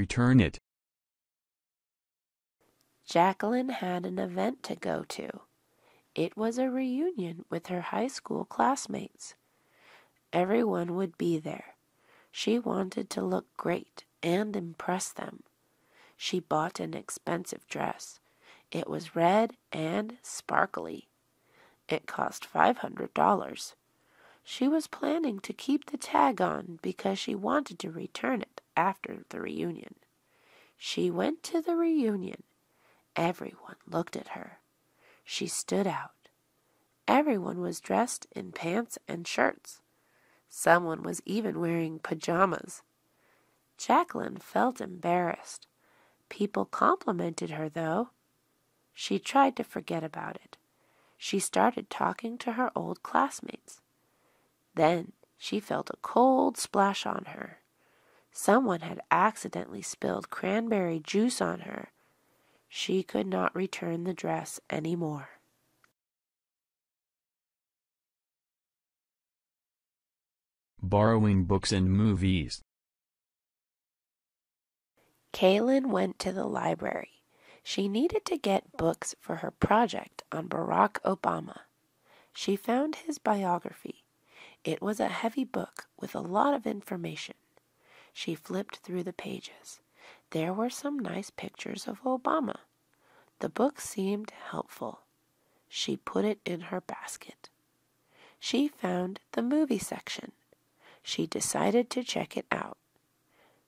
return it. Jacqueline had an event to go to. It was a reunion with her high school classmates. Everyone would be there. She wanted to look great and impress them. She bought an expensive dress. It was red and sparkly. It cost five hundred dollars. She was planning to keep the tag on because she wanted to return it after the reunion. She went to the reunion. Everyone looked at her. She stood out. Everyone was dressed in pants and shirts. Someone was even wearing pajamas. Jacqueline felt embarrassed. People complimented her, though. She tried to forget about it. She started talking to her old classmates. Then she felt a cold splash on her. Someone had accidentally spilled cranberry juice on her. She could not return the dress any more. Borrowing books and movies. Kaylin went to the library. She needed to get books for her project on Barack Obama. She found his biography. It was a heavy book with a lot of information. She flipped through the pages. There were some nice pictures of Obama. The book seemed helpful. She put it in her basket. She found the movie section. She decided to check it out.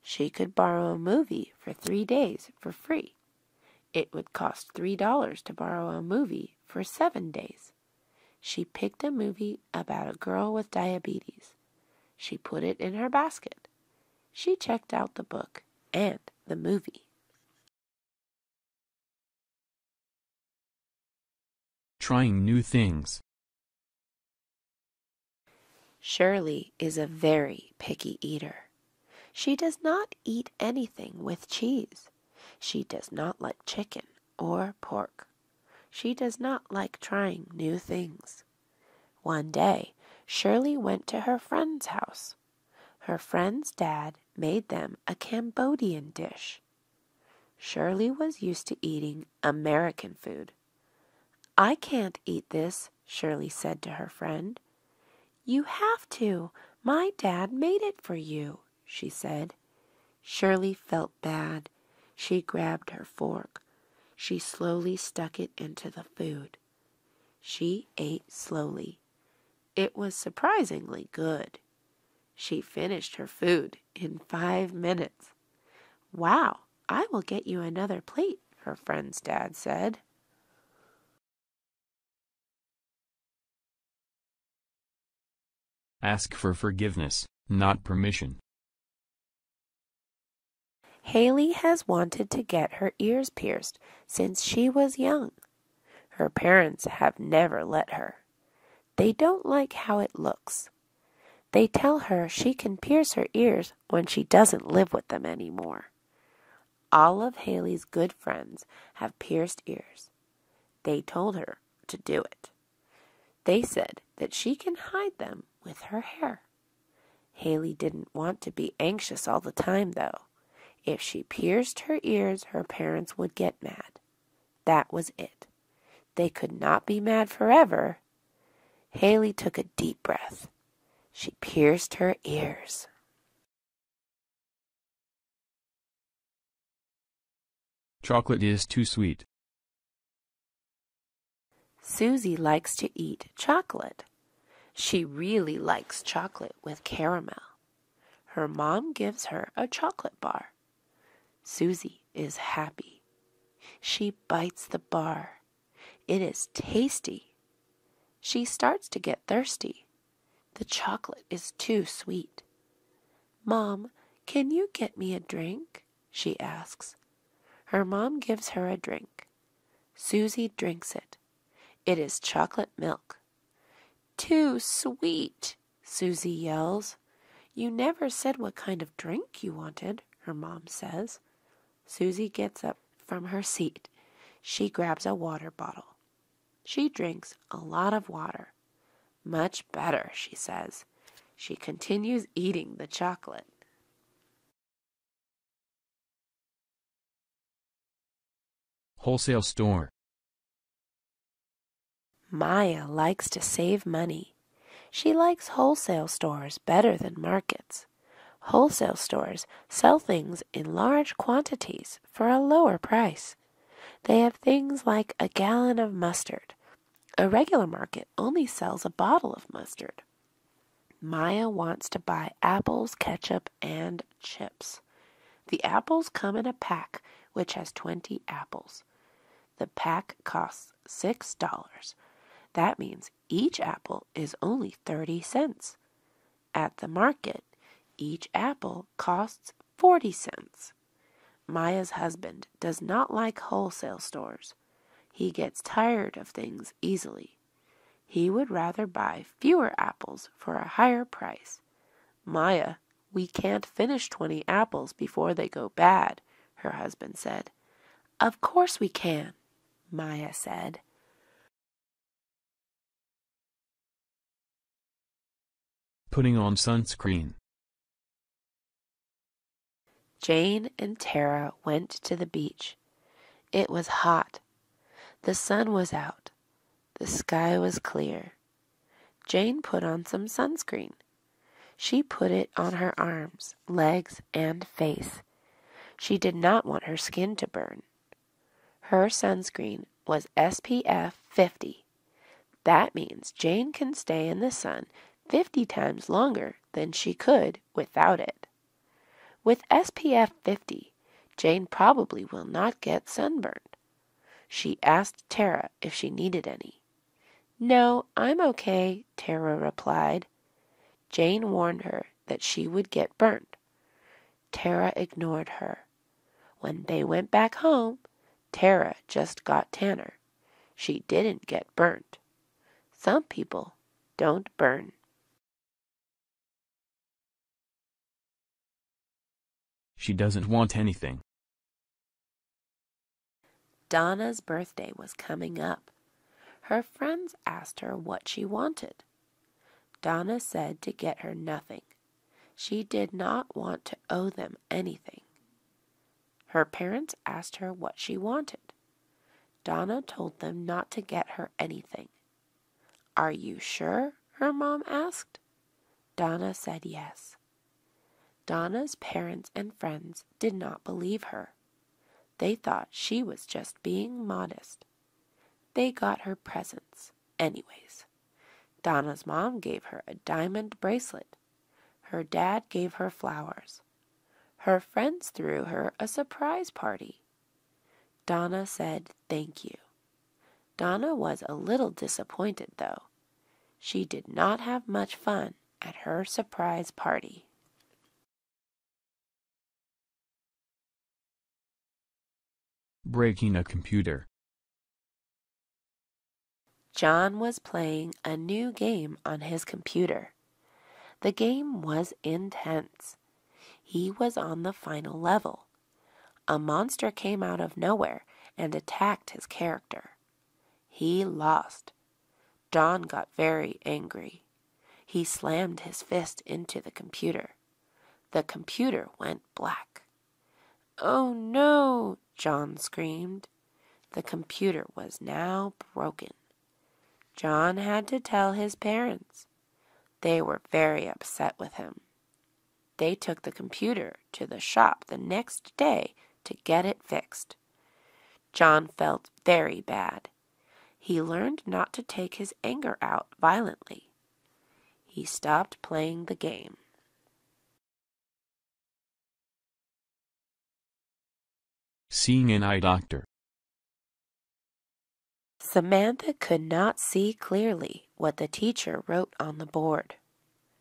She could borrow a movie for three days for free. It would cost three dollars to borrow a movie for seven days. She picked a movie about a girl with diabetes. She put it in her basket. She checked out the book and the movie. Trying new things. Shirley is a very picky eater. She does not eat anything with cheese. She does not like chicken or pork. She does not like trying new things. One day, Shirley went to her friend's house. Her friend's dad made them a Cambodian dish. Shirley was used to eating American food. I can't eat this, Shirley said to her friend. You have to. My dad made it for you, she said. Shirley felt bad. She grabbed her fork. She slowly stuck it into the food. She ate slowly. It was surprisingly good. She finished her food in five minutes. Wow, I will get you another plate, her friend's dad said. Ask for forgiveness, not permission. Haley has wanted to get her ears pierced since she was young. Her parents have never let her. They don't like how it looks. They tell her she can pierce her ears when she doesn't live with them anymore. All of Haley's good friends have pierced ears. They told her to do it. They said that she can hide them with her hair. Haley didn't want to be anxious all the time, though. If she pierced her ears, her parents would get mad. That was it. They could not be mad forever. Haley took a deep breath. She pierced her ears. Chocolate is too sweet. Susie likes to eat chocolate. She really likes chocolate with caramel. Her mom gives her a chocolate bar. Susie is happy. She bites the bar. It is tasty. She starts to get thirsty. The chocolate is too sweet. Mom, can you get me a drink? she asks. Her mom gives her a drink. Susie drinks it. It is chocolate milk. Too sweet, Susie yells. You never said what kind of drink you wanted, her mom says. Susie gets up from her seat. She grabs a water bottle. She drinks a lot of water. Much better, she says. She continues eating the chocolate. Wholesale store. Maya likes to save money. She likes wholesale stores better than markets. Wholesale stores sell things in large quantities for a lower price. They have things like a gallon of mustard. A regular market only sells a bottle of mustard. Maya wants to buy apples, ketchup, and chips. The apples come in a pack which has 20 apples. The pack costs $6. That means each apple is only 30 cents. At the market, each apple costs 40 cents. Maya's husband does not like wholesale stores. He gets tired of things easily. He would rather buy fewer apples for a higher price. Maya, we can't finish 20 apples before they go bad, her husband said. Of course we can, Maya said. Putting on sunscreen. Jane and Tara went to the beach. It was hot. The sun was out. The sky was clear. Jane put on some sunscreen. She put it on her arms, legs, and face. She did not want her skin to burn. Her sunscreen was SPF 50. That means Jane can stay in the sun 50 times longer than she could without it. With SPF 50, Jane probably will not get sunburned. She asked Tara if she needed any. No, I'm okay, Tara replied. Jane warned her that she would get burnt. Tara ignored her. When they went back home, Tara just got tanner. She didn't get burnt. Some people don't burn. She doesn't want anything. Donna's birthday was coming up. Her friends asked her what she wanted. Donna said to get her nothing. She did not want to owe them anything. Her parents asked her what she wanted. Donna told them not to get her anything. Are you sure? her mom asked. Donna said yes. Donna's parents and friends did not believe her. They thought she was just being modest. They got her presents, anyways. Donna's mom gave her a diamond bracelet. Her dad gave her flowers. Her friends threw her a surprise party. Donna said thank you. Donna was a little disappointed, though. She did not have much fun at her surprise party. Breaking a computer. John was playing a new game on his computer. The game was intense. He was on the final level. A monster came out of nowhere and attacked his character. He lost. John got very angry. He slammed his fist into the computer. The computer went black. Oh no, John screamed. The computer was now broken. John had to tell his parents. They were very upset with him. They took the computer to the shop the next day to get it fixed. John felt very bad. He learned not to take his anger out violently. He stopped playing the game. Seeing an eye doctor. Samantha could not see clearly what the teacher wrote on the board.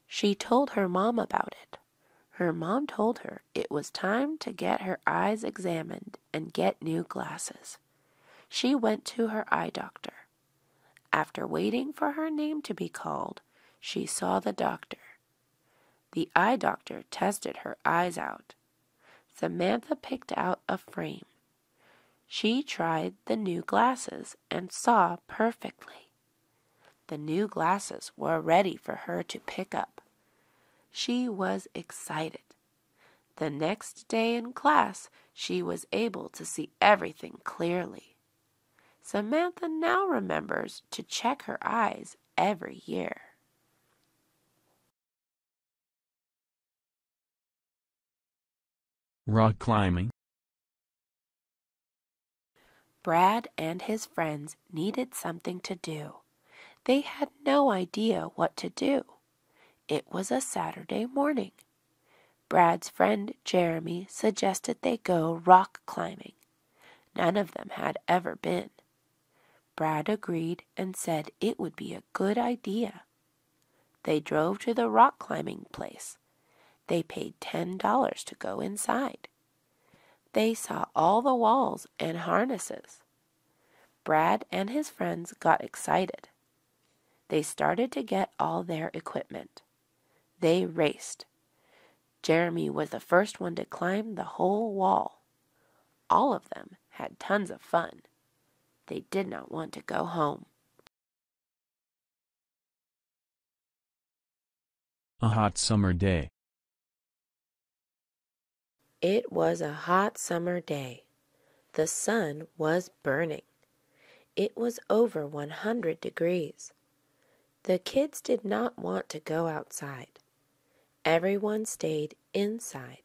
She told her mom about it. Her mom told her it was time to get her eyes examined and get new glasses. She went to her eye doctor. After waiting for her name to be called, she saw the doctor. The eye doctor tested her eyes out. Samantha picked out a frame. She tried the new glasses and saw perfectly. The new glasses were ready for her to pick up. She was excited. The next day in class, she was able to see everything clearly. Samantha now remembers to check her eyes every year. Rock climbing. Brad and his friends needed something to do. They had no idea what to do. It was a Saturday morning. Brad's friend Jeremy suggested they go rock climbing. None of them had ever been. Brad agreed and said it would be a good idea. They drove to the rock climbing place. They paid ten dollars to go inside. They saw all the walls and harnesses. Brad and his friends got excited. They started to get all their equipment. They raced. Jeremy was the first one to climb the whole wall. All of them had tons of fun. They did not want to go home. A hot summer day. It was a hot summer day. The sun was burning. It was over 100 degrees. The kids did not want to go outside. Everyone stayed inside.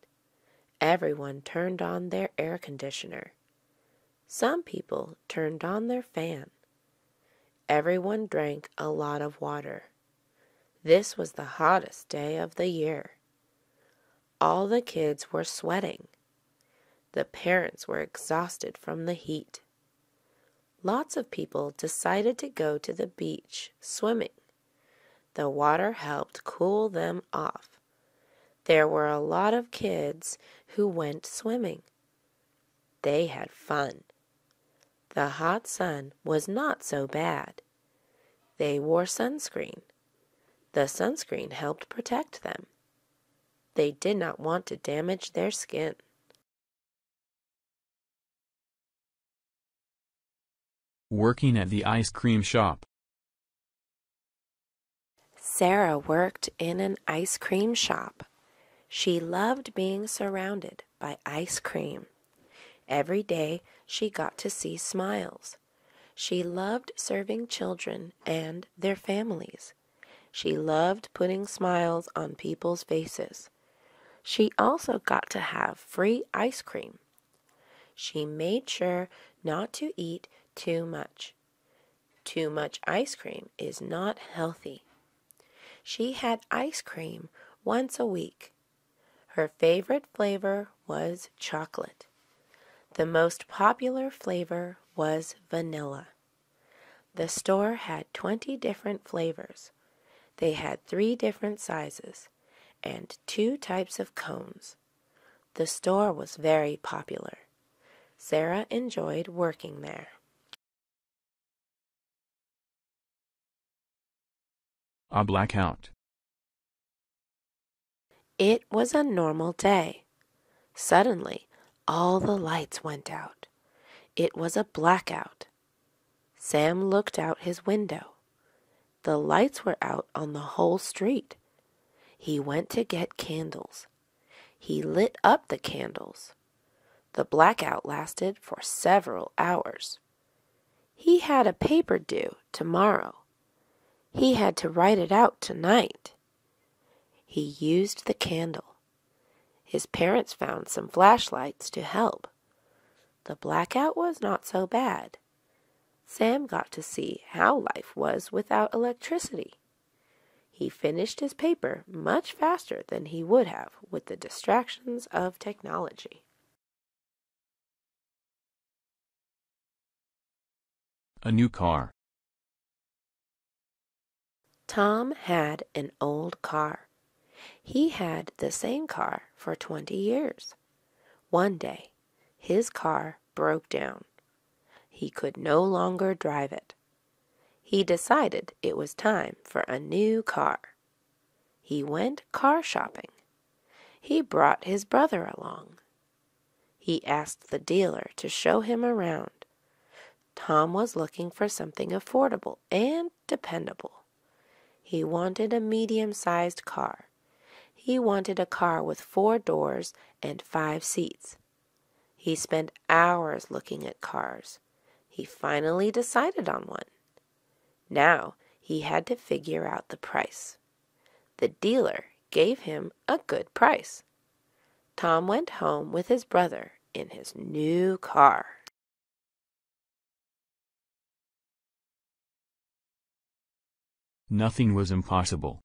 Everyone turned on their air conditioner. Some people turned on their fan. Everyone drank a lot of water. This was the hottest day of the year. All the kids were sweating. The parents were exhausted from the heat. Lots of people decided to go to the beach swimming. The water helped cool them off. There were a lot of kids who went swimming. They had fun. The hot sun was not so bad. They wore sunscreen. The sunscreen helped protect them. They did not want to damage their skin. Working at the ice cream shop. Sarah worked in an ice cream shop. She loved being surrounded by ice cream. Every day she got to see smiles. She loved serving children and their families. She loved putting smiles on people's faces. She also got to have free ice cream. She made sure not to eat too much. Too much ice cream is not healthy. She had ice cream once a week. Her favorite flavor was chocolate. The most popular flavor was vanilla. The store had 20 different flavors. They had three different sizes and two types of cones. The store was very popular. Sarah enjoyed working there. A blackout. It was a normal day. Suddenly, all the lights went out. It was a blackout. Sam looked out his window. The lights were out on the whole street. He went to get candles. He lit up the candles. The blackout lasted for several hours. He had a paper due tomorrow. He had to write it out tonight. He used the candle. His parents found some flashlights to help. The blackout was not so bad. Sam got to see how life was without electricity. He finished his paper much faster than he would have with the distractions of technology. A new car. Tom had an old car. He had the same car for 20 years. One day, his car broke down. He could no longer drive it. He decided it was time for a new car. He went car shopping. He brought his brother along. He asked the dealer to show him around. Tom was looking for something affordable and dependable. He wanted a medium sized car. He wanted a car with four doors and five seats. He spent hours looking at cars. he finally decided on one. Now he had to figure out the price. The dealer gave him a good price. Tom went home with his brother in his new car. Nothing was impossible.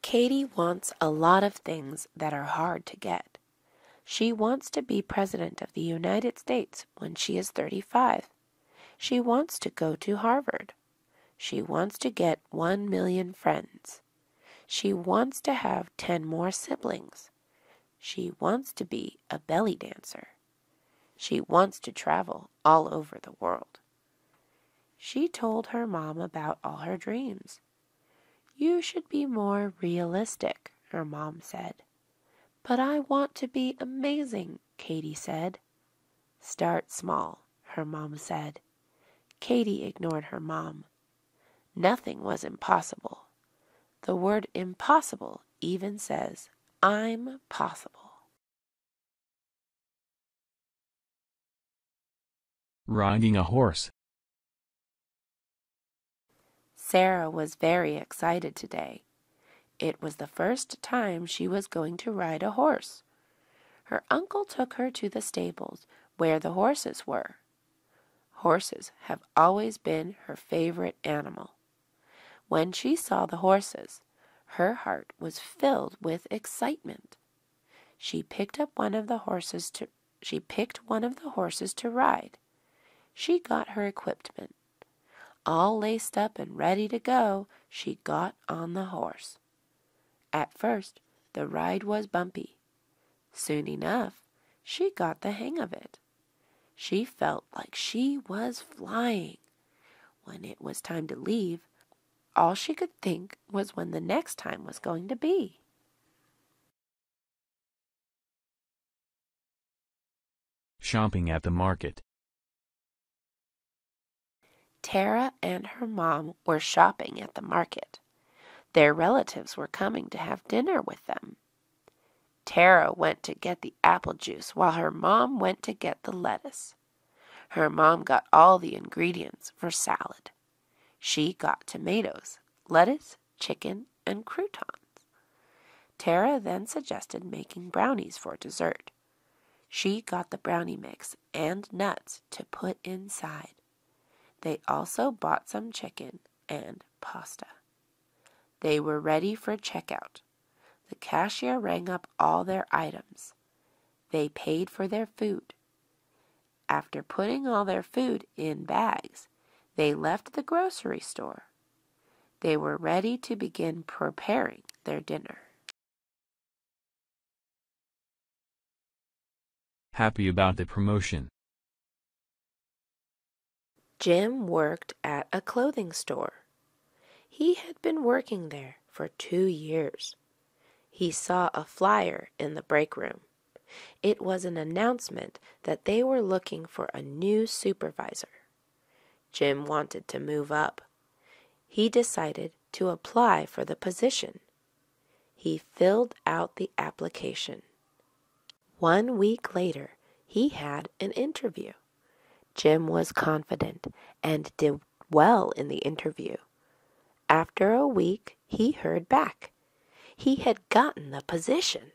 Katie wants a lot of things that are hard to get. She wants to be President of the United States when she is 35. She wants to go to Harvard. She wants to get 1 million friends. She wants to have 10 more siblings. She wants to be a belly dancer. She wants to travel all over the world. She told her mom about all her dreams. You should be more realistic, her mom said. But I want to be amazing, Katie said. Start small, her mom said. Katie ignored her mom. Nothing was impossible. The word impossible even says, I'm possible. Riding a horse. Sarah was very excited today. It was the first time she was going to ride a horse. Her uncle took her to the stables where the horses were. Horses have always been her favorite animal. When she saw the horses, her heart was filled with excitement. She picked up one of the horses to she picked one of the horses to ride. She got her equipment all laced up and ready to go, she got on the horse. At first, the ride was bumpy. Soon enough, she got the hang of it. She felt like she was flying. When it was time to leave, all she could think was when the next time was going to be. Shopping at the market. Tara and her mom were shopping at the market. Their relatives were coming to have dinner with them. Tara went to get the apple juice while her mom went to get the lettuce. Her mom got all the ingredients for salad. She got tomatoes, lettuce, chicken, and croutons. Tara then suggested making brownies for dessert. She got the brownie mix and nuts to put inside. They also bought some chicken and pasta. They were ready for checkout. The cashier rang up all their items. They paid for their food. After putting all their food in bags, they left the grocery store. They were ready to begin preparing their dinner. Happy about the promotion. Jim worked at a clothing store. He had been working there for two years. He saw a flyer in the break room. It was an announcement that they were looking for a new supervisor. Jim wanted to move up. He decided to apply for the position. He filled out the application. One week later, he had an interview. Jim was confident and did well in the interview. After a week, he heard back. He had gotten the position.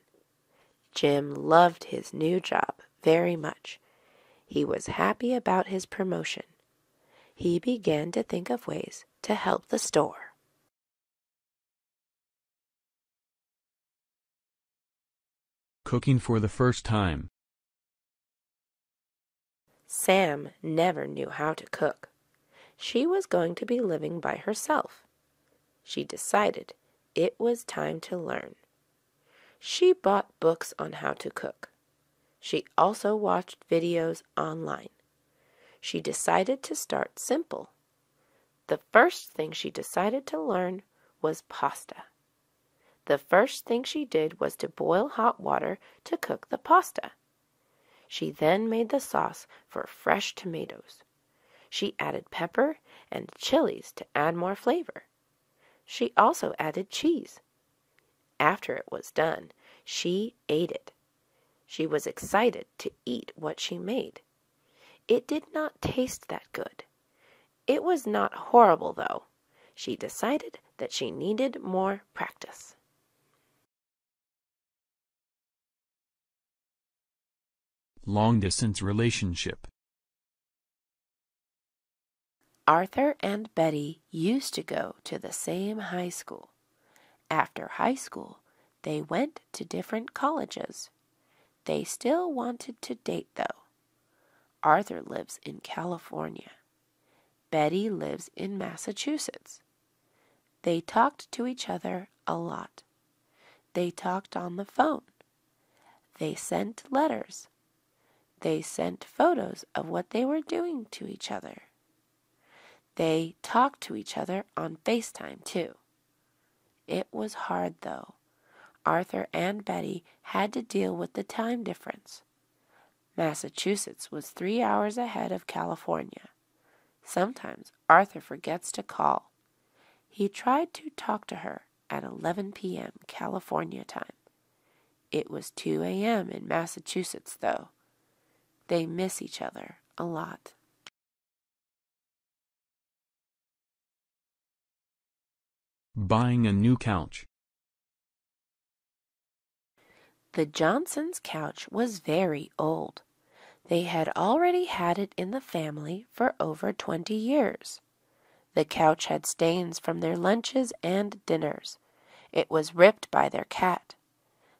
Jim loved his new job very much. He was happy about his promotion. He began to think of ways to help the store. Cooking for the first time. Sam never knew how to cook. She was going to be living by herself. She decided it was time to learn. She bought books on how to cook. She also watched videos online. She decided to start simple. The first thing she decided to learn was pasta. The first thing she did was to boil hot water to cook the pasta. She then made the sauce for fresh tomatoes. She added pepper and chilies to add more flavor. She also added cheese. After it was done, she ate it. She was excited to eat what she made. It did not taste that good. It was not horrible, though. She decided that she needed more practice. Long distance relationship. Arthur and Betty used to go to the same high school. After high school, they went to different colleges. They still wanted to date, though. Arthur lives in California. Betty lives in Massachusetts. They talked to each other a lot. They talked on the phone. They sent letters. They sent photos of what they were doing to each other. They talked to each other on FaceTime, too. It was hard, though. Arthur and Betty had to deal with the time difference. Massachusetts was three hours ahead of California. Sometimes Arthur forgets to call. He tried to talk to her at 11 p.m. California time. It was 2 a.m. in Massachusetts, though. They miss each other a lot. Buying a new couch. The Johnsons' couch was very old. They had already had it in the family for over twenty years. The couch had stains from their lunches and dinners. It was ripped by their cat.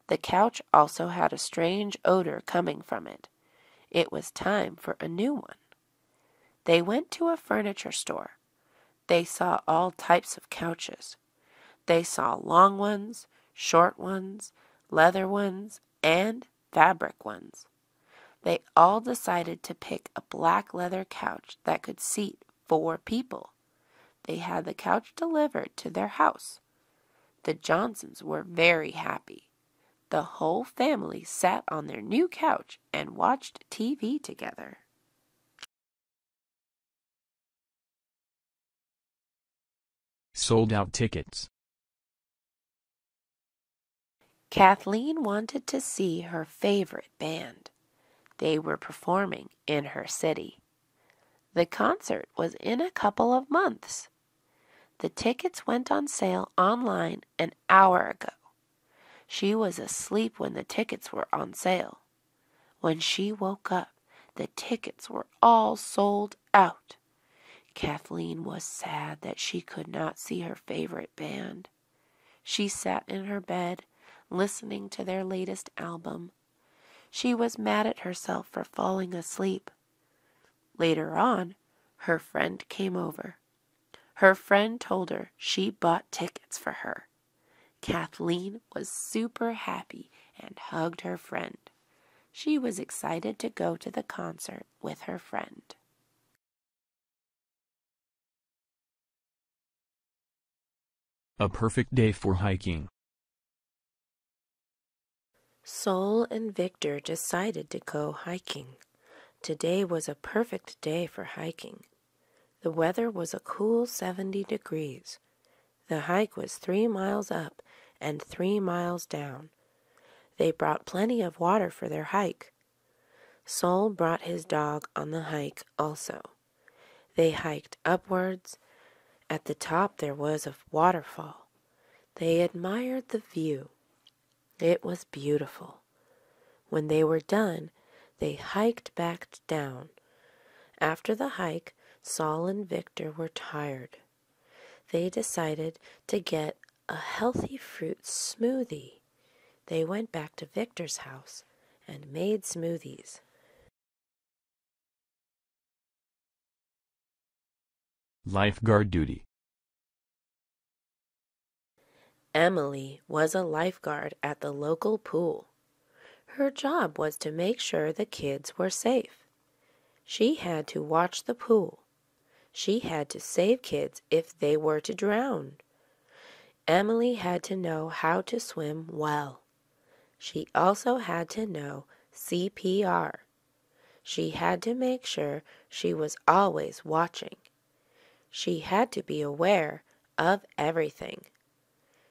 The couch also had a strange odor coming from it. It was time for a new one. They went to a furniture store. They saw all types of couches. They saw long ones, short ones, leather ones, and fabric ones. They all decided to pick a black leather couch that could seat four people. They had the couch delivered to their house. The Johnsons were very happy. The whole family sat on their new couch and watched TV together. Sold out tickets. Kathleen wanted to see her favorite band. They were performing in her city. The concert was in a couple of months. The tickets went on sale online an hour ago. She was asleep when the tickets were on sale. When she woke up, the tickets were all sold out. Kathleen was sad that she could not see her favorite band. She sat in her bed listening to their latest album. She was mad at herself for falling asleep. Later on, her friend came over. Her friend told her she bought tickets for her. Kathleen was super happy and hugged her friend. She was excited to go to the concert with her friend. A perfect day for hiking. Sol and Victor decided to go hiking. Today was a perfect day for hiking. The weather was a cool 70 degrees. The hike was three miles up and three miles down. They brought plenty of water for their hike. Sol brought his dog on the hike also. They hiked upwards. At the top there was a waterfall. They admired the view. It was beautiful. When they were done, they hiked back down. After the hike, Sol and Victor were tired. They decided to get a healthy fruit smoothie. They went back to Victor's house and made smoothies. Lifeguard duty. Emily was a lifeguard at the local pool. Her job was to make sure the kids were safe. She had to watch the pool. She had to save kids if they were to drown. Emily had to know how to swim well. She also had to know CPR. She had to make sure she was always watching. She had to be aware of everything.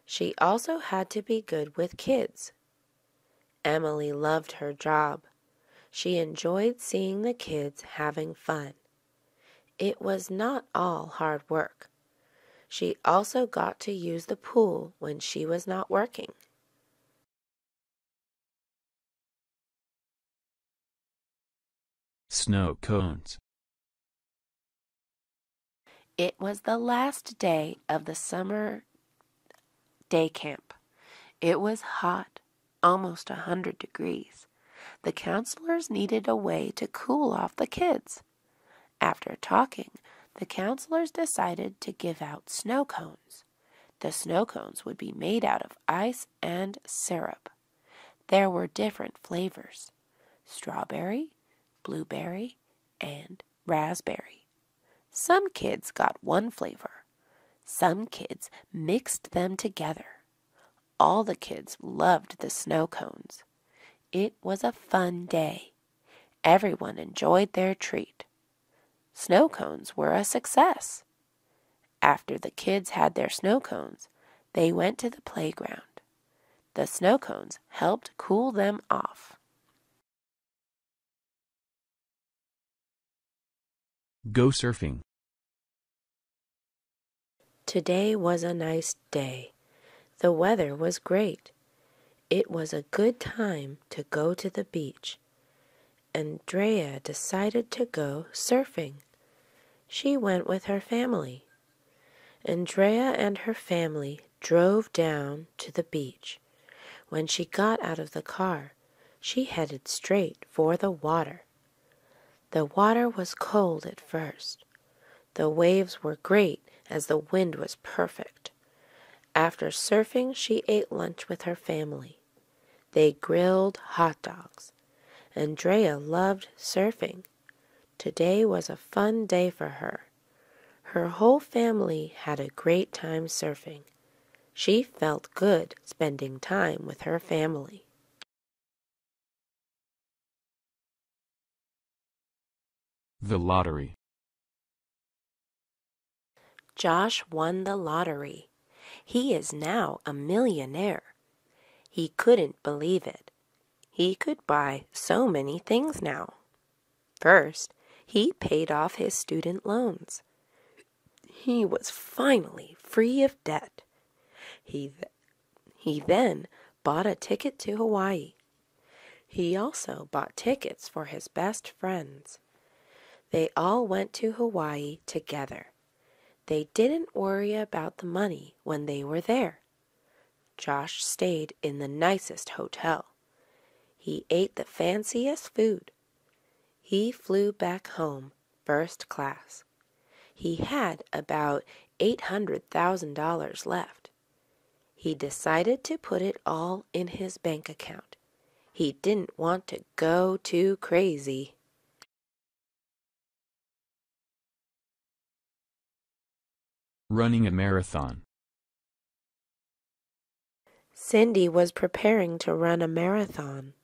She also had to be good with kids. Emily loved her job. She enjoyed seeing the kids having fun. It was not all hard work. She also got to use the pool when she was not working. Snow cones. It was the last day of the summer day camp. It was hot, almost a hundred degrees. The counselors needed a way to cool off the kids. After talking, the counselors decided to give out snow cones. The snow cones would be made out of ice and syrup. There were different flavors strawberry, blueberry, and raspberry. Some kids got one flavor. Some kids mixed them together. All the kids loved the snow cones. It was a fun day. Everyone enjoyed their treat. Snow cones were a success. After the kids had their snow cones, they went to the playground. The snow cones helped cool them off. Go surfing. Today was a nice day. The weather was great. It was a good time to go to the beach. Andrea decided to go surfing. She went with her family. Andrea and her family drove down to the beach. When she got out of the car, she headed straight for the water. The water was cold at first. The waves were great as the wind was perfect. After surfing, she ate lunch with her family. They grilled hot dogs. Andrea loved surfing. Today was a fun day for her. Her whole family had a great time surfing. She felt good spending time with her family. The lottery. Josh won the lottery. He is now a millionaire. He couldn't believe it. He could buy so many things now. First, he paid off his student loans. He was finally free of debt. He, th- he then bought a ticket to Hawaii. He also bought tickets for his best friends. They all went to Hawaii together. They didn't worry about the money when they were there. Josh stayed in the nicest hotel. He ate the fanciest food. He flew back home first class. He had about $800,000 left. He decided to put it all in his bank account. He didn't want to go too crazy. Running a marathon. Cindy was preparing to run a marathon.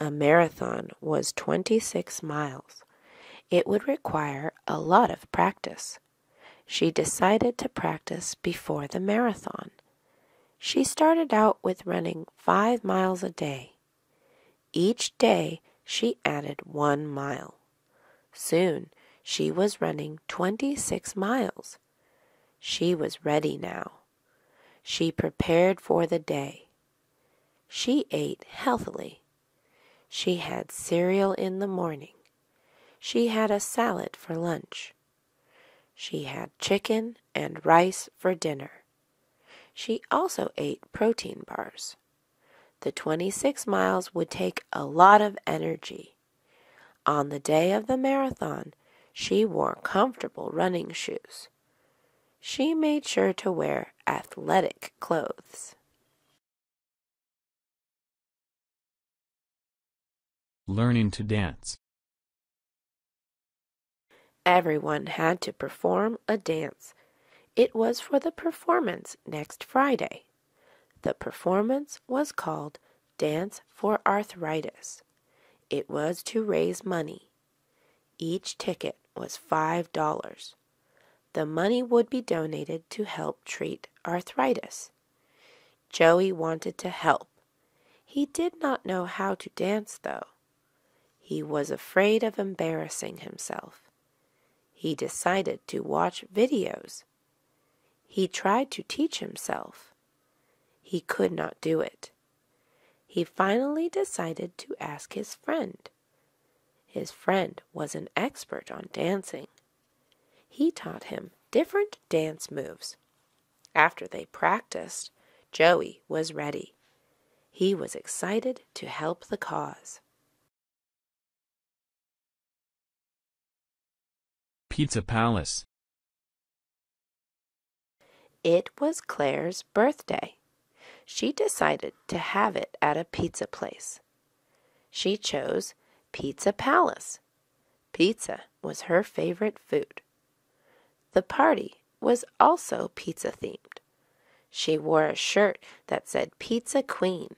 A marathon was 26 miles. It would require a lot of practice. She decided to practice before the marathon. She started out with running five miles a day. Each day she added one mile. Soon she was running 26 miles. She was ready now. She prepared for the day. She ate healthily. She had cereal in the morning. She had a salad for lunch. She had chicken and rice for dinner. She also ate protein bars. The 26 miles would take a lot of energy. On the day of the marathon, she wore comfortable running shoes she made sure to wear athletic clothes. Learning to dance. Everyone had to perform a dance. It was for the performance next Friday. The performance was called Dance for Arthritis. It was to raise money. Each ticket was five dollars. The money would be donated to help treat arthritis. Joey wanted to help. He did not know how to dance, though. He was afraid of embarrassing himself. He decided to watch videos. He tried to teach himself. He could not do it. He finally decided to ask his friend. His friend was an expert on dancing. He taught him different dance moves. After they practiced, Joey was ready. He was excited to help the cause. Pizza Palace. It was Claire's birthday. She decided to have it at a pizza place. She chose Pizza Palace. Pizza was her favorite food. The party was also pizza themed. She wore a shirt that said Pizza Queen.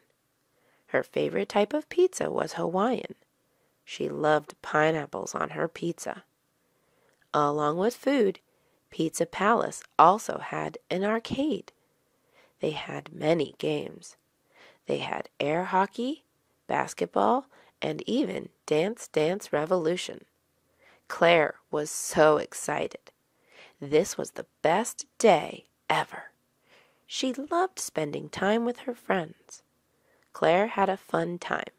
Her favorite type of pizza was Hawaiian. She loved pineapples on her pizza. Along with food, Pizza Palace also had an arcade. They had many games. They had air hockey, basketball, and even Dance Dance Revolution. Claire was so excited. This was the best day ever. She loved spending time with her friends. Claire had a fun time.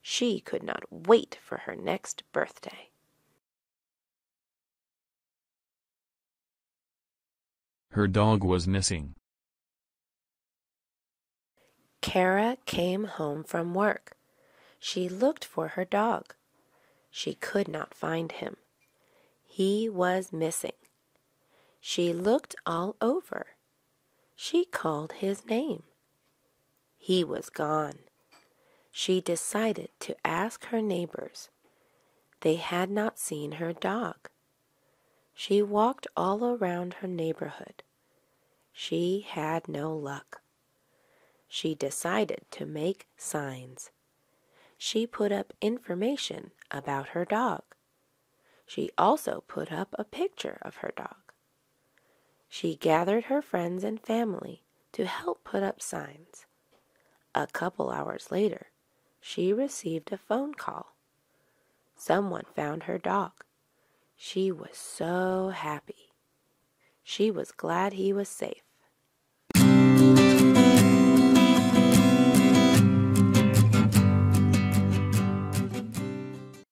She could not wait for her next birthday. Her dog was missing. Kara came home from work. She looked for her dog. She could not find him. He was missing. She looked all over. She called his name. He was gone. She decided to ask her neighbors. They had not seen her dog. She walked all around her neighborhood. She had no luck. She decided to make signs. She put up information about her dog. She also put up a picture of her dog. She gathered her friends and family to help put up signs. A couple hours later, she received a phone call. Someone found her dog. She was so happy. She was glad he was safe.